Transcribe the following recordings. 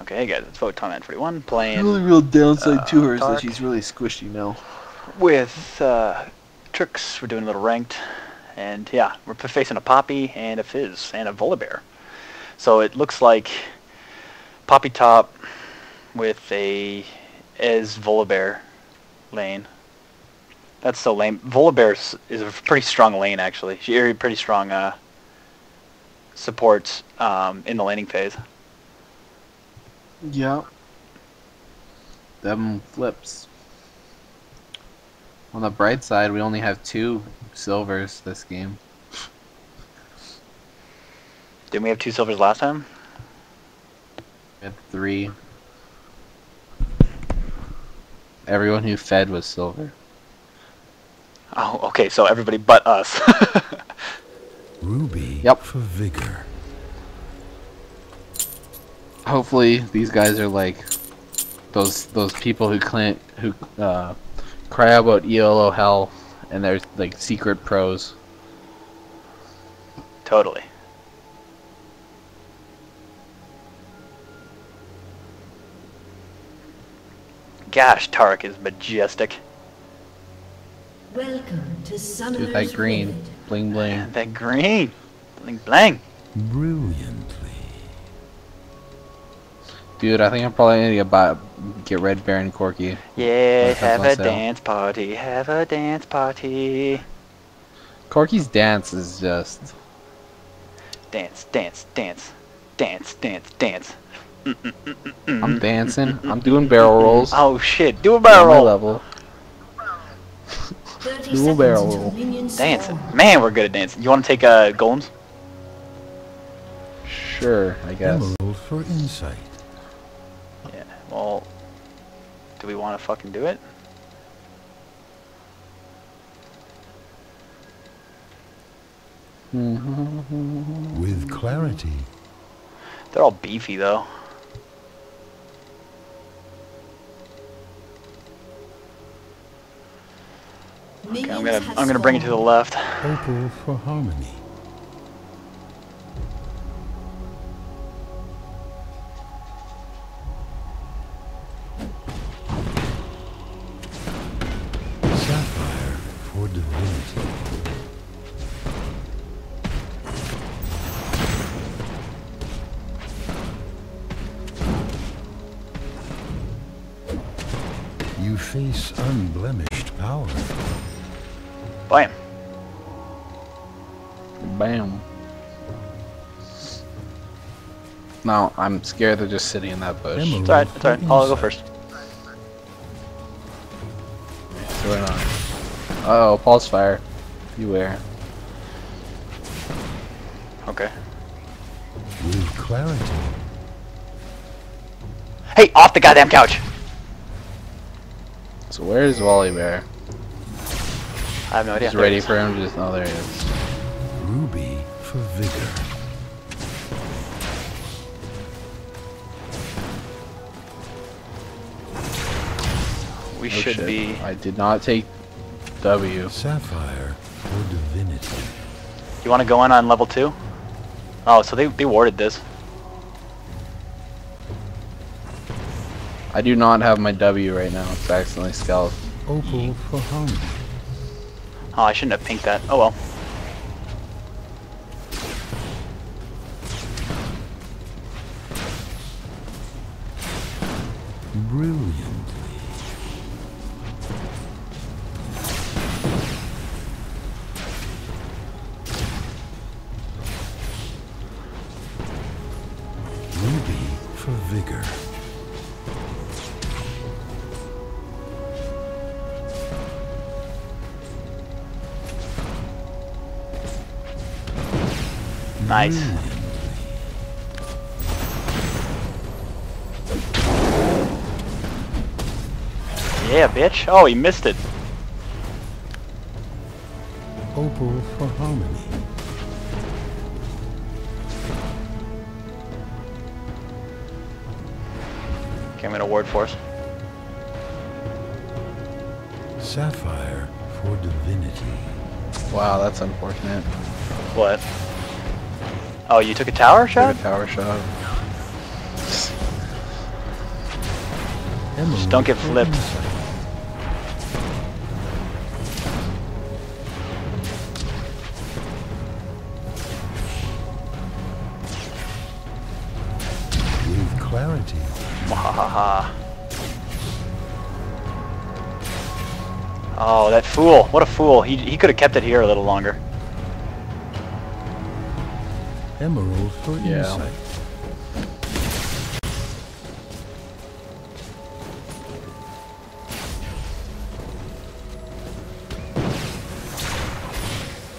Okay, guys, it's Photon Man 41 playing. The only real downside uh, to her is Dark. that she's really squishy now. with uh, Trickzz. We're doing a little ranked, and yeah, we're facing a Poppy and a Fizz and a Volibear. So it looks like Poppy top with a Ez Volibear lane. That's so lame. Volibear is- a pretty strong lane actually. She pretty strong uh, support um, in the laning phase. Yeah. Them flips. On the bright side, we only have two silvers this game. Didn't we have two silvers last time? We had three. Everyone who fed was silver. Oh, okay. So everybody but us. Ruby Yep. for vigor. Hopefully, these guys are like those those people who claim who uh, cry about ELO hell, and they're like secret pros. Totally. Gosh, Taric is majestic. Welcome to Summoner's Dude, that green, Rift. bling bling. That green. Bling bling. Brilliantly. Dude, I think I'm probably gonna get buy, get Red Baron Corki. Yeah, have a sale. dance party. Have a dance party. Corki's dance is just Dance, dance, dance. Dance, dance, dance. I'm dancing. I'm doing barrel rolls. Oh shit, do a barrel my roll. level. 30 Dual seconds barrel until roll. Dancing. Man, we're good at dancing. You want to take uh, golems? Sure, I guess. Emerald for insight. Yeah. Well, do we want to fucking do it? Mm-hmm. With clarity. They're all beefy though. Okay, I'm gonna I'm gonna bring it to the left. Opal for harmony. I'm scared they're just sitting in that bush. Emerald It's alright. It's for alright. I'll go first. What's going on? Uh oh, Pulsefire. Beware. Okay. With clarity. Hey, off the goddamn couch! So where's Volibear? I have no idea. He's ready for him to just. Oh, there he is. Ruby for vigor. We Oh, should shit. be. I did not take W. Sapphire for divinity. You want to go in on level two? Oh, so they they warded this. I do not have my W right now. It's accidentally scalloped. Opal for harmony. Oh, I shouldn't have pinked that. Oh well. Brilliantly. Nice. Yeah, bitch. Oh, he missed it. Opal for harmony. Came in a gonna ward force. Sapphire for divinity. Wow, that's unfortunate. What? Oh, you took a tower Took shot? a tower shot. Emerald don't get flipped. insight. With clarity. Mwahaha. Oh, that fool. What a fool. He, he could have kept it here a little longer. Emerald for Yeah. insight.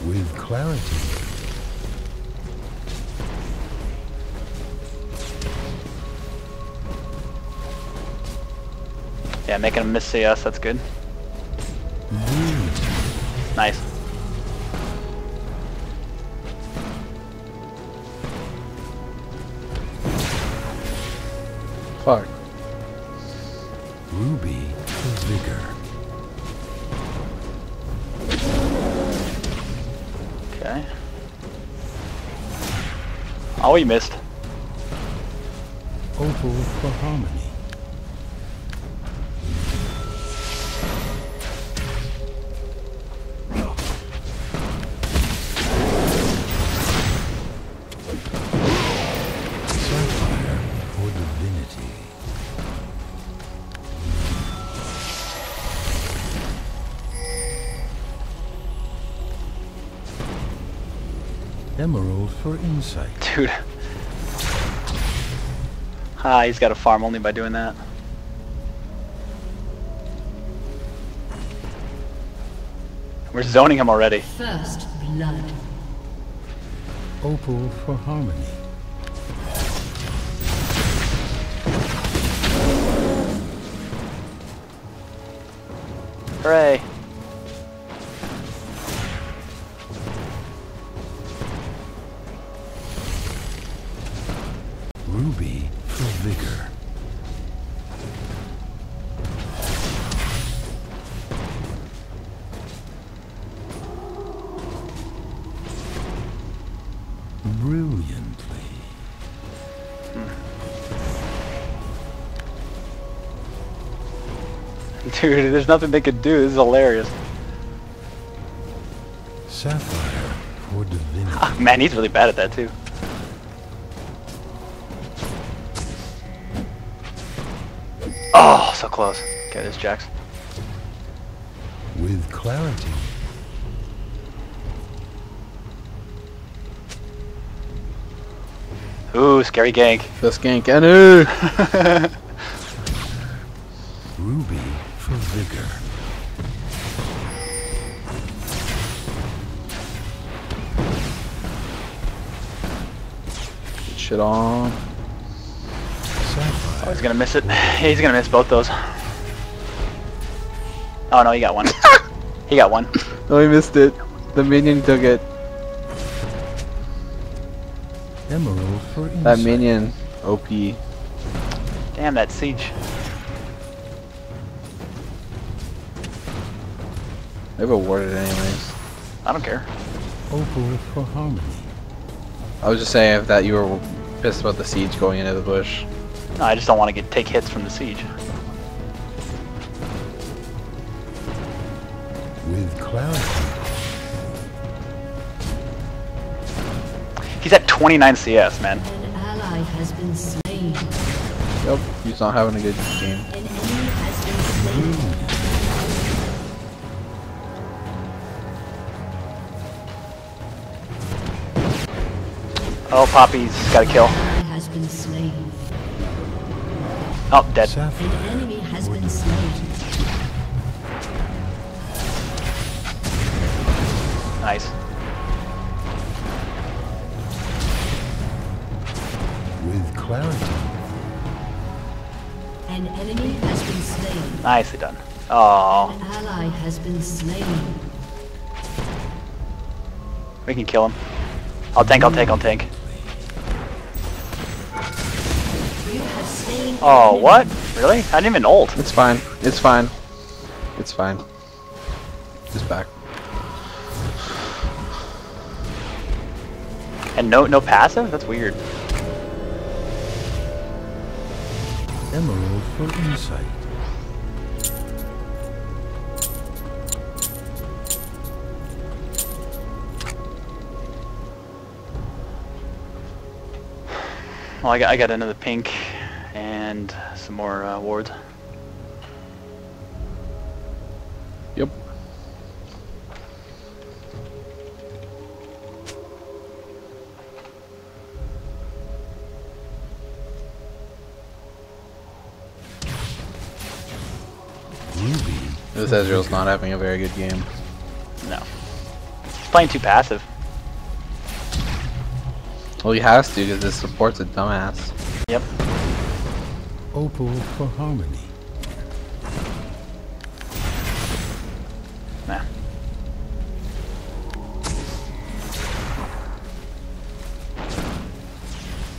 With clarity. Yeah, making him miss CS, that's good. Fuck. Ruby vigor. Okay. Oh, he missed. Opal for harmony. Emerald for insight. Dude. Ah, he's got a farm only by doing that. We're zoning him already. First blood. Opal for harmony. Hooray. Ruby for vigor. Brilliantly. Dude, there's nothing they could do. This is hilarious. Sapphire for divinity. Ah, man, he's really bad at that too. Close. Okay, there's Jax. With clarity. Ooh, scary gank. The skank Anu! Ruby for vigor. Get Shit on. Oh, he's gonna miss it. He's gonna miss both those. Oh no, he got one. he got one. Oh, he missed it. The minion took it. Emerald for insight. That minion. OP. Damn that siege. They have awarded anyways. I don't care. Opal for harmony. I was just saying that you were pissed about the siege going into the bush. No, I just don't want to get take hits from the siege. With cloud. He's at 29 CS, man. An ally has been slain. Yep, he's not having a good game. An enemy has been slain. Oh, Poppy's got a kill. Oh, divinity. slain. Nice. With clarity. An enemy has been slain. Nicely done. Oh, An ally has been slain. we can kill him. I'll tank, I'll tank, I'll tank. Oh, what? Really? I didn't even ult. It's fine. It's fine. It's fine. Just back. And no no passive? That's weird. Emerald for insight. Well, I got, I got another pink and some more uh, wards. Yep. This Ezreal's not having a very good game. No. He's playing too passive. Well, he has to because his support's a dumbass. Yep. Opal for harmony. Nah.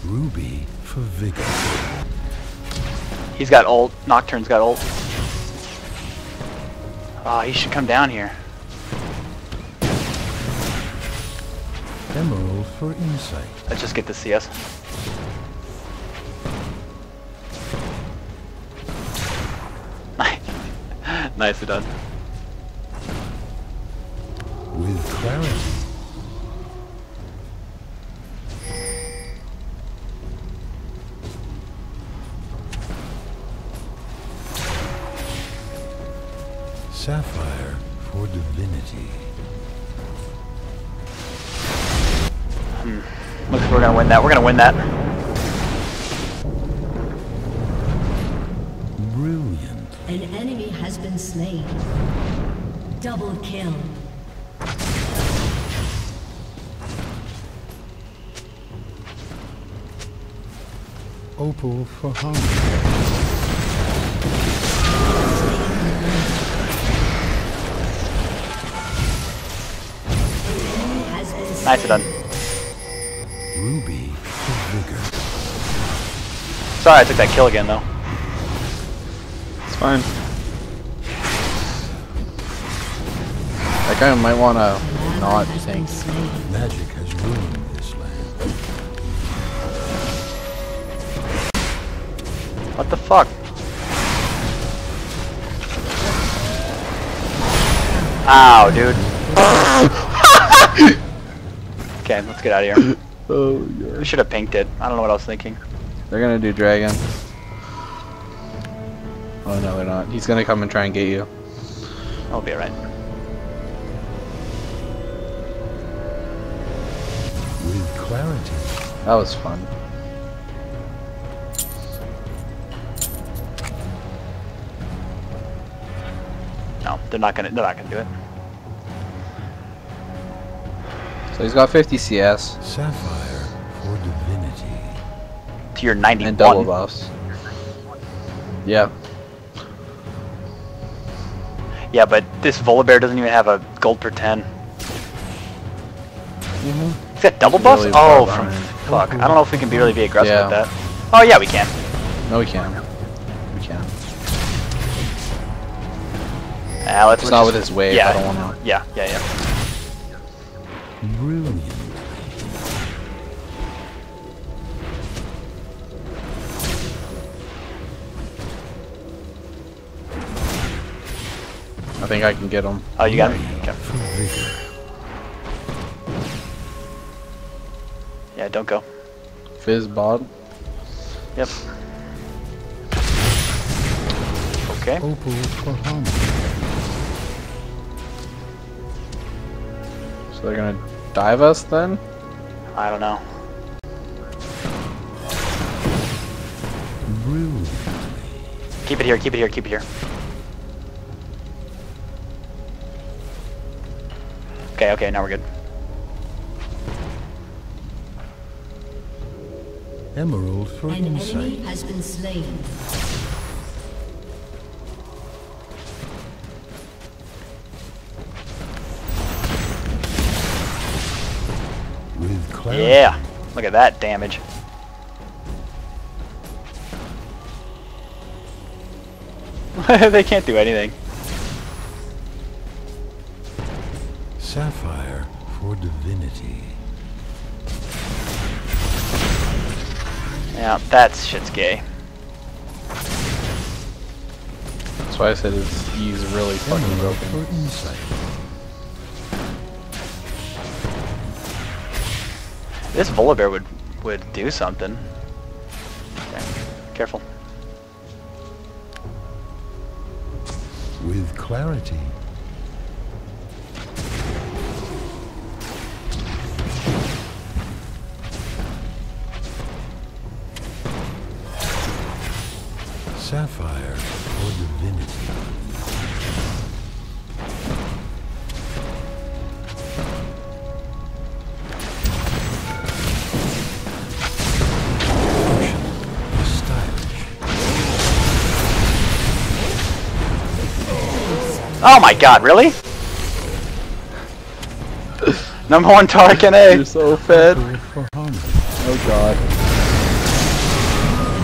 Ruby for vigor. He's got ult. Nocturne's got ult. Oh, he should come down here. Emerald for insight. Let's just get the CS. Nicely done. With clarity. Win that. We're gonna win that. Brilliant. An enemy has been slain. Double kill. Opal for harmony. Nice has been slain. Nicely done. Ruby for vigor. Sorry I took that kill again though. It's fine. That guy might want to not ally think. slain. Magic has ruined this land. What the fuck? Ow, dude. okay, let's get out of here. Oh, We should have pinked it. I don't know what I was thinking. They're gonna do dragon. Oh no, they're not. He's gonna come and try and get you. I'll be alright. With clarity. That was fun. No, they're not gonna. They're not gonna do it. So he's got 50 CS Sapphire for divinity. To your 91. and double buffs. Yeah. Yeah, but this Volibear doesn't even have a gold per 10. Mm-hmm. He's got double He's buffs? really oh, from fuck. I don't know if we can be really be aggressive Yeah. with that. Oh yeah, we can. No, we can. We can. Ah, let's, It's not just- with his wave. Yeah, I don't want to. yeah, yeah, yeah. Brilliant. I think I can get him. Oh, you got it. Ready Okay. Yeah, don't go. Fizz bod. Yep. Okay. Opal for. So they're gonna dive us then? I don't know. Keep it here, keep it here, keep it here. Okay, okay, now we're good. Emerald for An enemy has been slain. With. Yeah. Look at that damage. they can't do anything. Sapphire for divinity. Yeah, that's shit's gay. That's why I said it's, he's really fucking broken. This Volibear would would do something. Careful. With clarity. Sapphire for divinity. Oh my god, really? Number one Tarkin eh? You're so fed. For harmony. Oh god.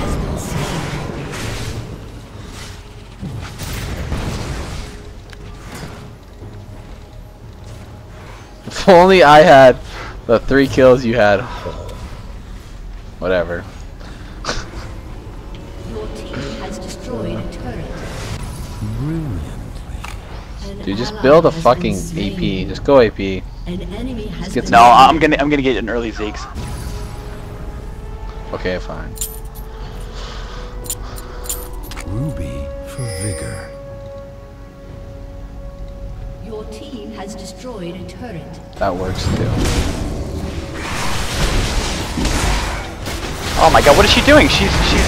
Has been slain. If only I had the three kills you had. Whatever. Dude, just build a fucking. AP. Just go AP. An enemy has get No, some- I'm gonna I'm gonna get an early Zeke's. Okay, fine. Ruby for vigor. Your team has destroyed a turret. That works too. Oh my god, what is she doing? She's she's.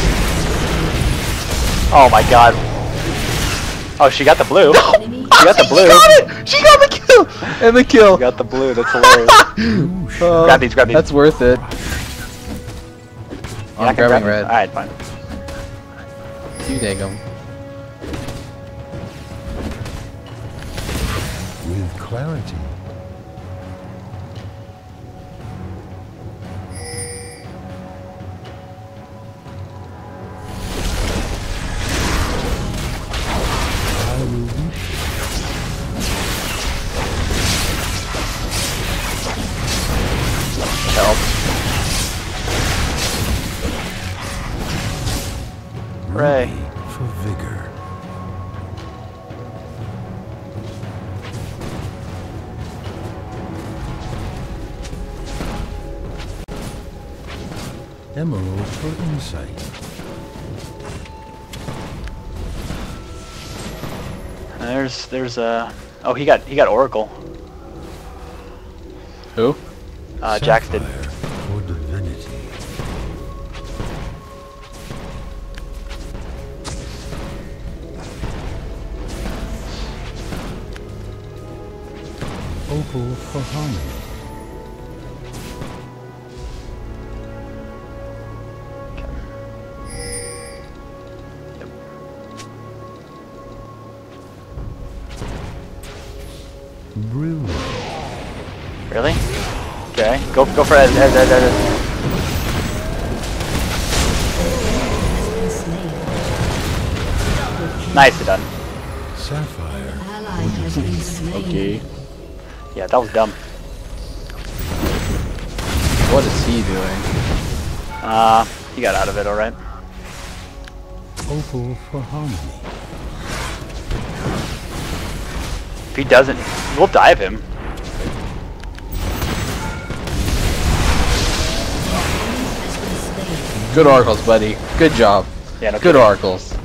Oh my god. Oh, she got the blue. Enemy She got the blue. She got it! She got the kill! And the kill! She got the blue. That's hilarious. Uh, Grab these, grab these. That's worth it. You're I'm gonna grabbing grab red. Alright, fine. You take them. With clarity. Emerald for insight. There's there's uh oh he got he got Oracle. Who? Uh, Jax did. Brilliant. Really? Okay, go go for it. Ez, Ez, Ez, Ez. has been slain. Nicely done. Sapphire. Ally has been slain. Okay. Yeah, that was dumb. What is he doing? Uh, he got out of it alright. Opal for harmony. He doesn't, we'll dive him. Has been slain. Good oracles, buddy. Good job. Yeah, no Good kidding. oracles. Your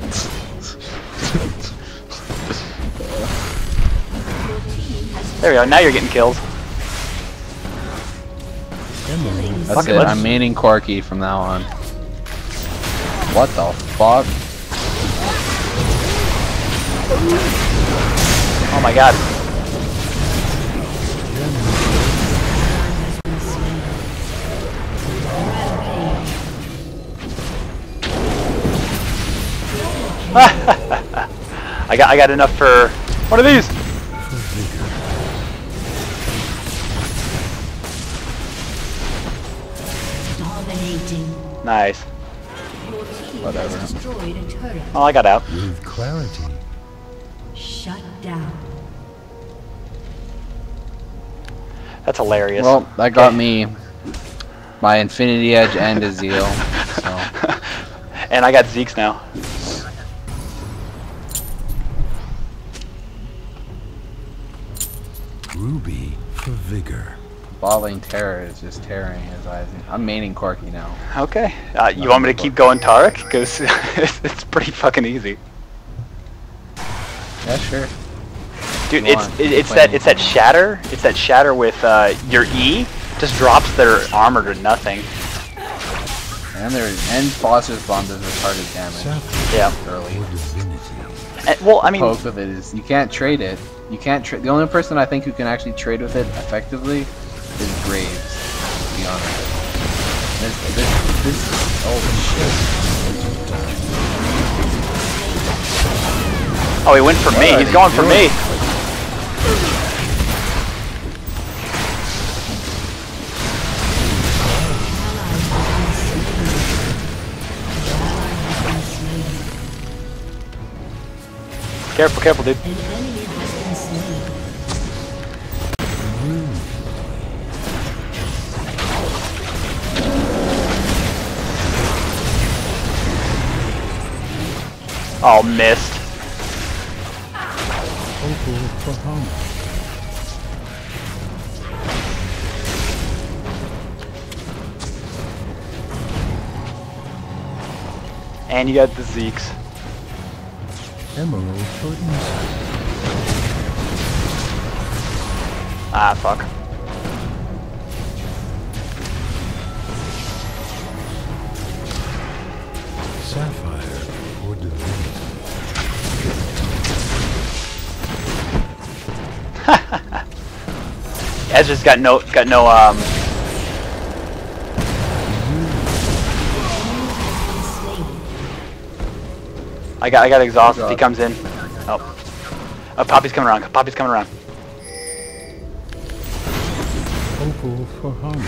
team has There we go. Now you're getting killed. That's Fuck it, it. let's- I'm maining Corki from now on. What the fuck? Oh my god. been slain. Rampage. I got I got enough for one of these. Dominating. Nice. Whatever. has destroyed a turret. Oh, I got out. With clarity. That's hilarious. Well, that got Okay. me my Infinity Edge and a Zeal. So and I got Zeke's now. Ruby for vigor. bot lane terror is just tearing his eyes. I'm maining Corki now. Okay. Uh, you want me to keep going Taric? Because it's, it's pretty fucking easy. Yeah, sure. Dude, it's it's that it's that shatter. It's that shatter with uh, your E. Just drops their armor to nothing. And there and Foster's bomb does retarded damage Yeah. early. And, well, I mean, the Poke of it is you can't trade it. You can't trade. The only person I think who can actually trade with it effectively is Graves. To be honest. This this this oh shit. oh, he went for me. What He's are going for me. Careful, careful, dude. Oh, missed. And you got the Zeke's. Emerald for insight. Ah, fuck. Sapphire for divinity. Ezra's got no got no um. I got I got exhaust. If he comes in. Oh. Oh, Poppy's coming around. Poppy's coming around. Opal for harmony.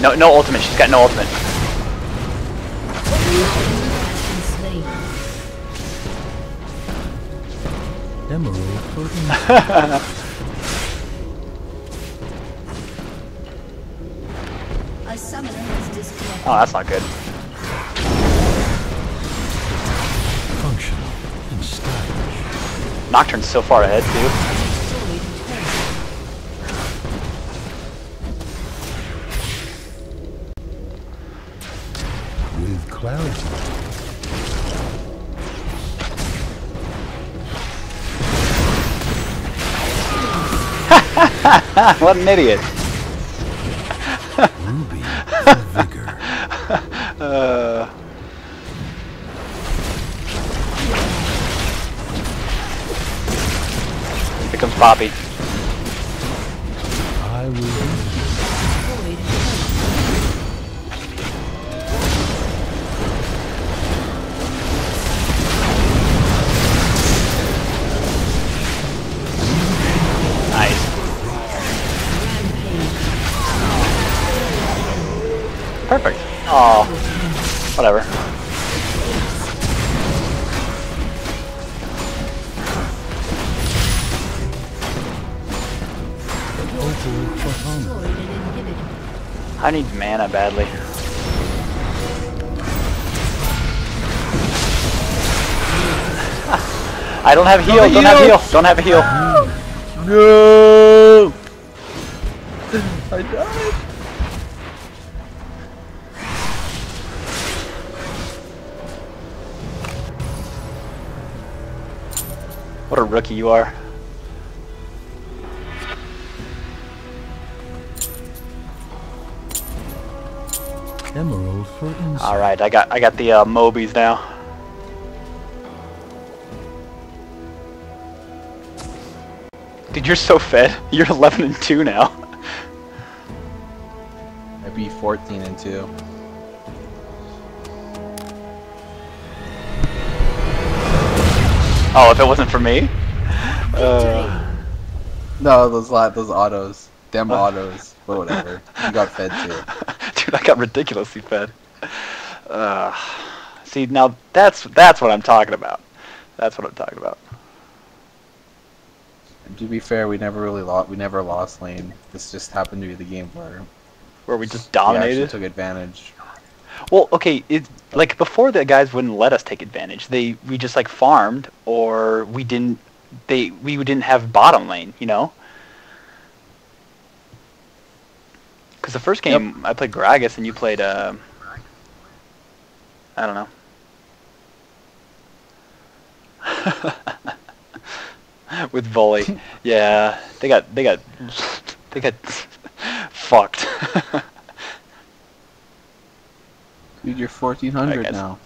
No no ultimate. She's got no ultimate. Emerald for. A summoner has disconnected. Oh, that's not good. Nocturne's so far ahead too. Destroyed a turret. With clarity. what an idiot. Here Badly. I don't have heal. Don't Don't have heal. heal. Don't have a heal. No! I died. What a rookie you are. Emerald for insight. All right, I got I got the uh, Mobies now. Dude, you're so fed. You're 11 and 2 now. I'd be 14 and 2. Oh, if it wasn't for me? Uh, No, those la- those autos. Them autos. But whatever. You got fed too. dude, I got ridiculously fed. Uh, see, now that's that's what I'm talking about. That's what I'm talking about. And to be fair, we never really lost. We never lost lane. This just happened to be the game where Where we just we dominated. took advantage. Well, okay, it like before the guys wouldn't let us take advantage. They we just like farmed or we didn't they we didn't have bottom lane, you know? Because the first game I played Gragas and you played, uh, I don't know. With volley, yeah, they got they got they got fucked. Dude, you're 1400 Alright, now.